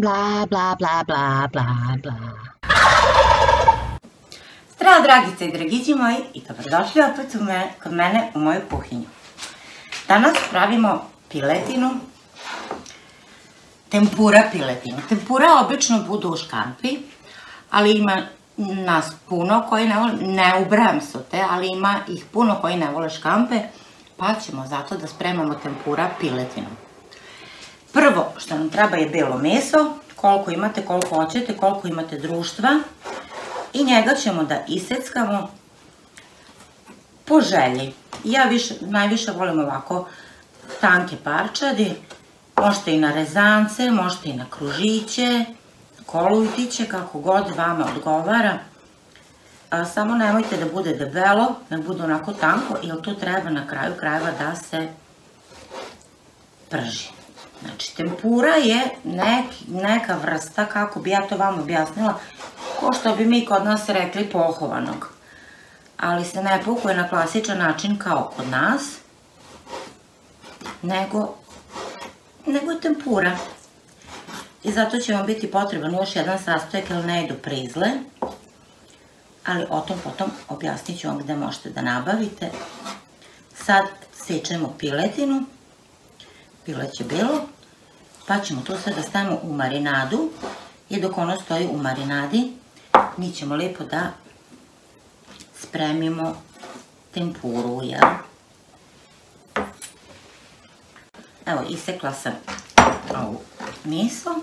Bla, bla, bla, bla, bla, bla. Zdravo dragice i dragići moji i dobrodošli opet u me, kod mene u moju kuhinju. Danas pravimo piletinu, tempura piletinu. Tempura obično budu u škampi, ali ima nas puno koji ne vole, ne ubrajam su te, ali ima ih puno koji ne vole škampe, pa ćemo zato da spremamo tempura piletinu. Prvo što nam treba je belo meso, koliko imate, koliko hoćete, koliko imate društva. I njega ćemo da iseckamo po želji. Ja više, najviše volim ovako tanke parčadi, možete i na rezance, možete i na kružiće, kolujtiće, kako god vama odgovara. Samo nemojte da bude debelo, da bude onako tanko, jer to treba na kraju krajeva da se prži. Znači, tempura je nek, neka vrsta, kako bi ja to vam objasnila, ko što bi mi kod nas rekli pohovanog. Ali se ne pokuje na klasičan način kao kod nas, nego, nego je tempura. I zato će vam biti potreban još jedan sastojak, jer ne idu prizle. Ali o tom potom objasnit ću vam gde možete da nabavite. Sad sečemo piletinu pileće bilo, pa ćemo to sve da stavimo u marinadu i dok ono stoji u marinadi, mi ćemo lijepo da spremimo tempuru, jel? Evo, isekla sam ovu miso.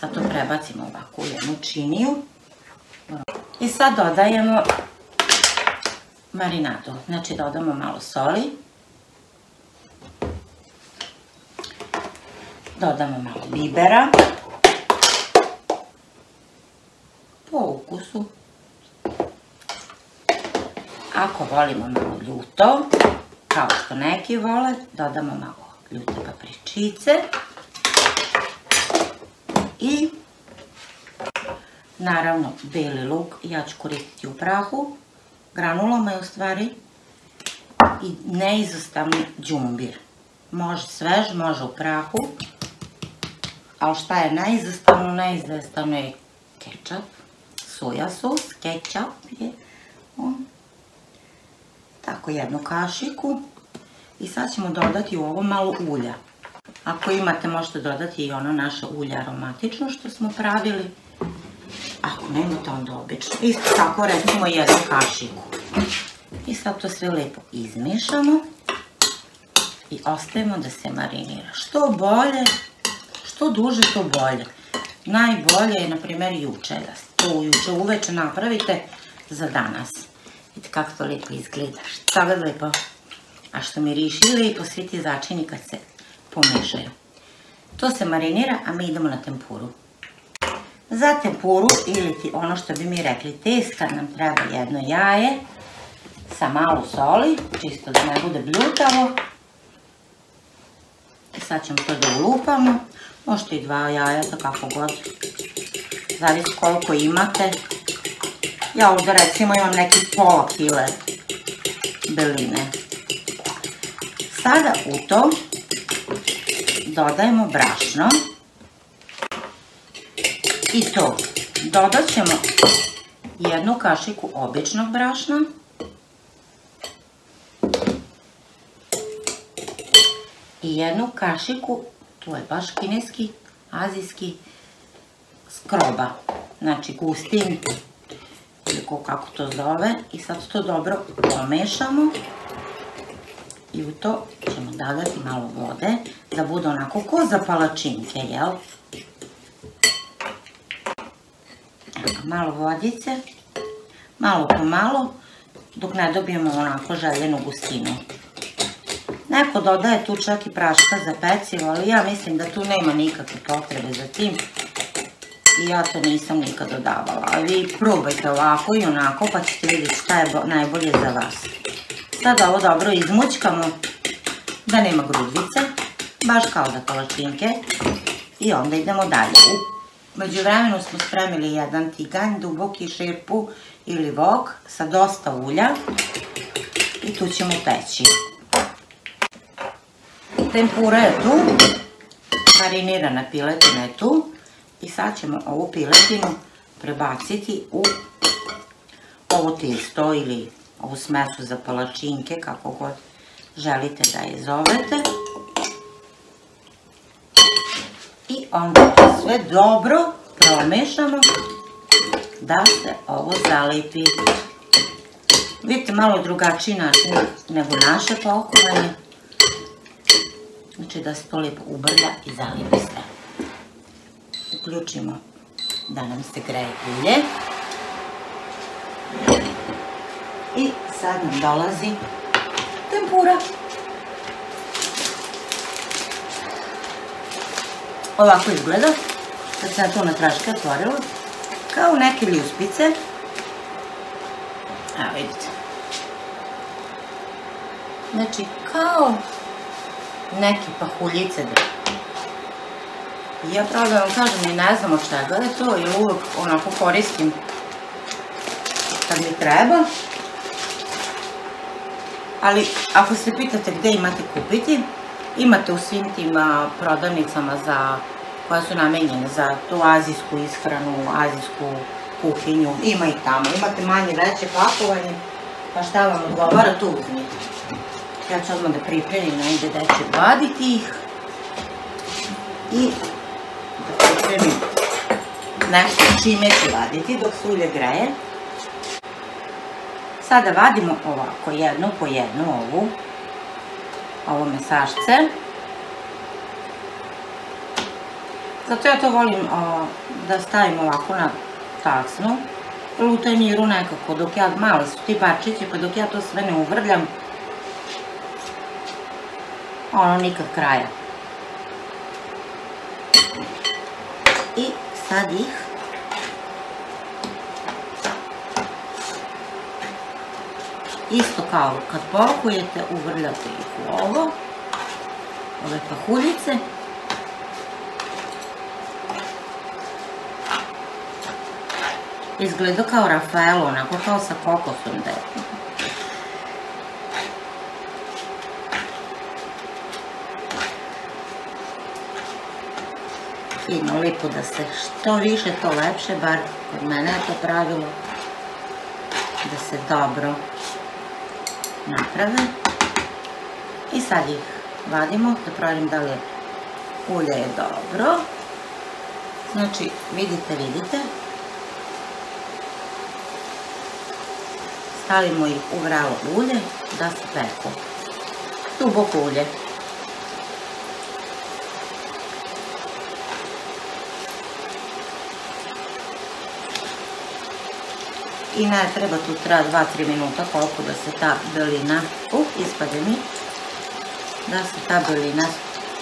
Sad to prebacimo ovako u jednu činiju. I sad dodajemo marinadu. Znači dodamo malo soli. Dodamo malo bibera. Po ukusu. Ako volimo malo ljuto, kao što neki vole, dodamo malo ljute papričice. I naravno beli luk, ja ću koristiti u prahu, granulama je u stvari, i neizostavni džumbir. Može svež, može u prahu, ali šta je neizostavno? Neizostavno je kečap, soja sos, kečap je on. Tako jednu kašiku. I sad ćemo dodati u ovo malo ulja. Ako imate možete dodati i ono naše ulje aromatično što smo pravili. Ako nemate onda obično. Isto tako recimo jednu kašiku. I sad to sve lijepo izmiješamo. I ostavimo da se marinira. Što bolje, što duže to bolje. Najbolje je, na primjer, juče, to juče uveče napravite za danas. Vidite kako to lijepo izgleda. Šta ga lijepo? A što miriši lijepo, svi ti začini kad se pomešaju. To se marinira, a mi idemo na tempuru. Za tempuru, ili ti ono što bi mi rekli teska, nam treba jedno jaje sa malo soli, čisto da ne bude bljutavo. Sad ćemo to da ulupamo. Možete i dva jajeta, kako god. Zavisi koliko imate. Ja ovdje recimo imam neki pola kile beline. Sada u to dodajemo brašno. I to dodat ćemo jednu kašiku običnog brašna. I jednu kašiku, to je baš kineski, azijski, skroba. Znači gustin, ili kako to zove. I sad to dobro pomešamo. I u to ćemo dodati malo vode, da bude onako ko za palačinke, jel? Malo vodice, malo po malo, dok ne dobijemo onako željenu gustinu. Neko dodaje tu čak i praška za pecivo, ali ja mislim da tu nema nikakve potrebe za tim. I ja to nisam nikad dodavala. A vi probajte ovako i onako pa ćete vidjeti šta je najbolje za vas. Sada ovo dobro izmućkamo da nema grudvice, baš kao za palačinke. I onda idemo dalje. Među vremenu smo spremili jedan tiganj, duboki širpu ili vok sa dosta ulja. I tu ćemo peći. Tempura je tu. marinirana piletina je tu. I sad ćemo ovu piletinu prebaciti u ovo tisto ili ovu smesu za palačinke, kako god želite da je zovete. I onda to sve dobro promešamo da se ovo zalipi. Vidite, malo drugačiji način nego naše pakovanje. Znači da se to lijepo ubrlja i zalipi sve. Uključimo da nam se greje ulje. I sad nam dolazi tempura. Ovako izgleda. Sad sam to na traške otvorila. Kao neke ljuspice. Evo vidite. Znači kao neke pahuljice. Ja pravo da vam kažem i ne znam od čega je to jer uvijek onako koristim kad mi treba. Ali ako se pitate gdje imate kupiti, imate u svim tim prodavnicama za, koja su namenjene za tu azijsku ishranu, azijsku kuhinju, ima i tamo. Imate manje, veće pakovanje, pa šta vam odgovara, tu uzmite. Ja ću odmah da pripremim negdje da ću vaditi ih. I da pripremim nešto čime ću vaditi dok se ulje greje. Sada vadimo ovako jednu po jednu ovu, ovo mesašce. Zato ja to volim da stavim ovako na tasnu, u tanjiru nekako, dok ja, mali su ti parčići, pa dok ja to sve ne uvrljam, ono nikad kraja. I sad ih isto kao kad pokujete, uvrljate ih u ovo, ove pahuljice. Izgleda kao Rafaelo, onako kao sa kokosom da. Fino, lipo da se što više to lepše, bar kod mene je to pravilo, da se dobro naprave. I sad ih vadimo da provjerim da li je ulje je dobro. Znači, vidite, vidite. Stavimo ih u vralo ulje da se peku. Duboko ulje. I ne treba tu treba 2-3 minuta koliko da se ta belina, uh, ispade mi, da se ta belina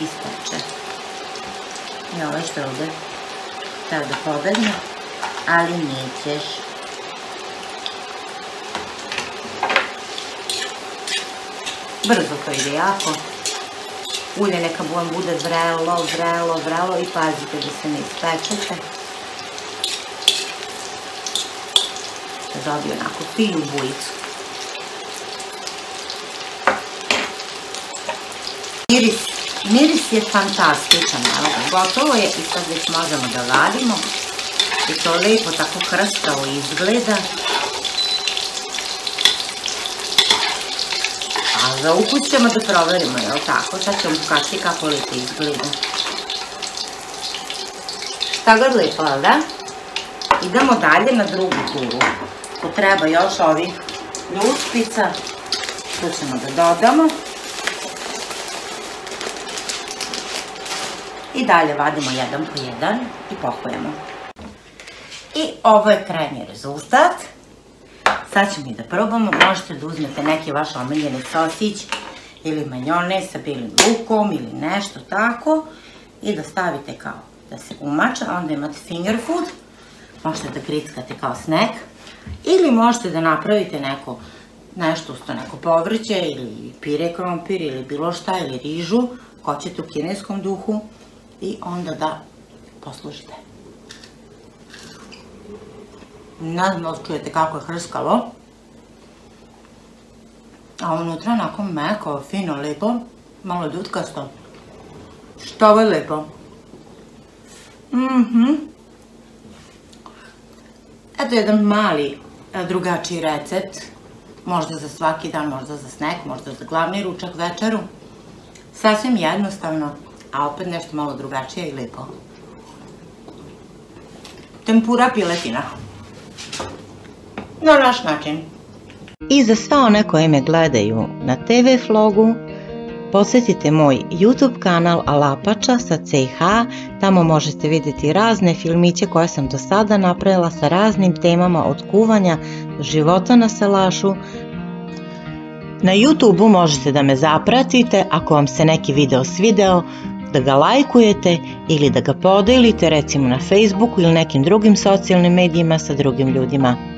ispeče. I ovo što ovdje treba da ali nećeš. Brzo to ide jako. Ulje neka vam bude vrelo, vrelo, vrelo i pazite da se ne ispečete. Dobio onako finu bujicu. Miris, miris je fantastičan, evo gotovo je i sad već možemo da vadimo. I to lijepo tako krstavo izgleda. A za ukus ćemo da provjerimo, jel tako? Sad ćemo pokazati kako lijepo izgleda. Šta god lijepo, da? Idemo dalje na drugu turu ako treba još ovih ljušpica, to ćemo da dodamo. I dalje vadimo jedan po jedan i pohujemo. I ovo je krajnji rezultat. Sad ćemo i da probamo. Možete da uzmete neki vaš omiljeni sosić ili majonez sa bilim lukom ili nešto tako i da stavite kao da se umača, onda imate finger food, možete da krickate kao snack ili možete da napravite neko nešto neko povrće ili pire krompir ili bilo šta ili rižu, hoćete u kineskom duhu i onda da poslužite. Ne znam čujete kako je hrskalo. A unutra onako meko, fino, lijepo, malo ljutkasto. Što je lijepo. Mhm. Eto jedan mali e, drugačiji recept. Možda za svaki dan, možda za snack, možda za glavni ručak, večeru. Sasvim jednostavno, a opet nešto malo drugačije i lijepo. Tempura piletina. Na naš način. I za sve one koje me gledaju na TV vlogu, posjetite moj YouTube kanal Alapača sa CH, tamo možete vidjeti razne filmiće koje sam do sada napravila sa raznim temama od kuvanja do života na salašu. Na YouTube možete da me zapratite ako vam se neki video svideo, da ga lajkujete ili da ga podelite recimo na Facebooku ili nekim drugim socijalnim medijima sa drugim ljudima.